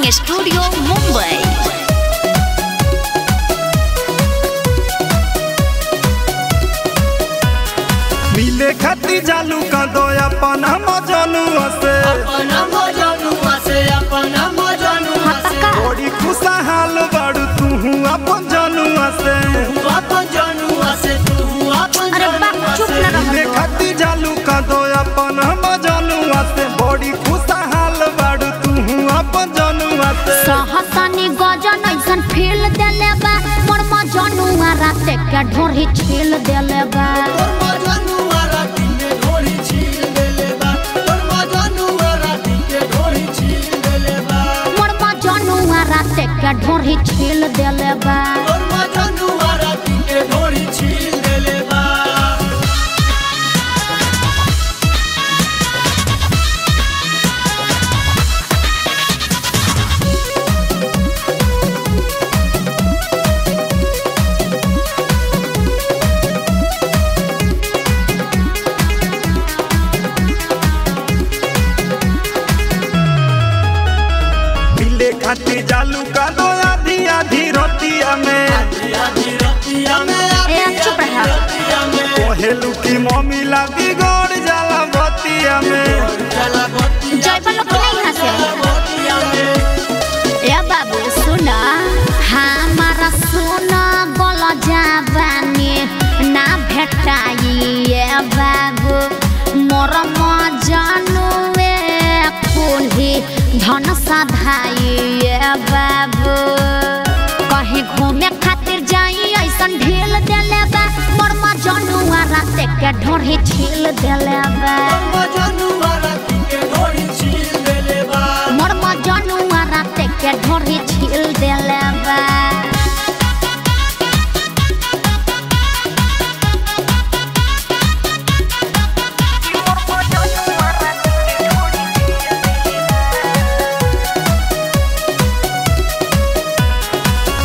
मुंबई मिले खाती जालू का दो अपन हम जनुआ से अपना मजनुआ से अपना मजनुआ से बड़ी खुशहाल बाड़ू तू अपन से सहसनी गजन ऐसन फील देले बा मोर मजनुआ राते के ढोरी छील देले बा तोर मजनुआ राती के खाती जालू का दो आधी आधी रोटिया में ए कोहेलू की मम्मी लागी गोड़ जाला बतिया में चला बतिया जय बोलो कि नहीं हंसे ए बाबू सुना। हमारा सुना बोल जाबानी ना भेटाई ए बाबू। मोर मजनू कुल्ही धन साधाई। के ढोरी छील देले बा। मोर मजनुआ राते के ढोरी छील देले बा।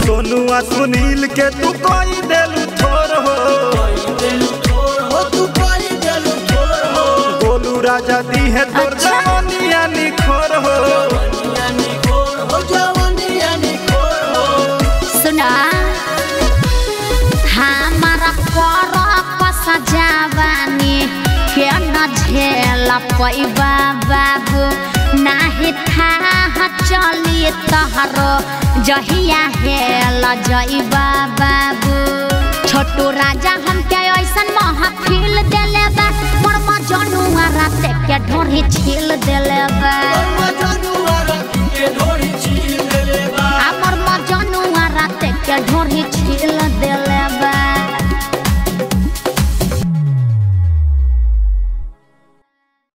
सोनुआ सुनील के तू कोई दी है तोर अच्छा। जवानिया निखोर हो। जवानिया निखोर हो सुना। हमारा पर कसा के न झेल पैबा बाबू। नाही था चली तहरो जहिया हेल जइबा बाबू। छोटू राजा हमके ऐसन महफिल देले बा मोर मजनुआ राते के ढोरी छील दिले बा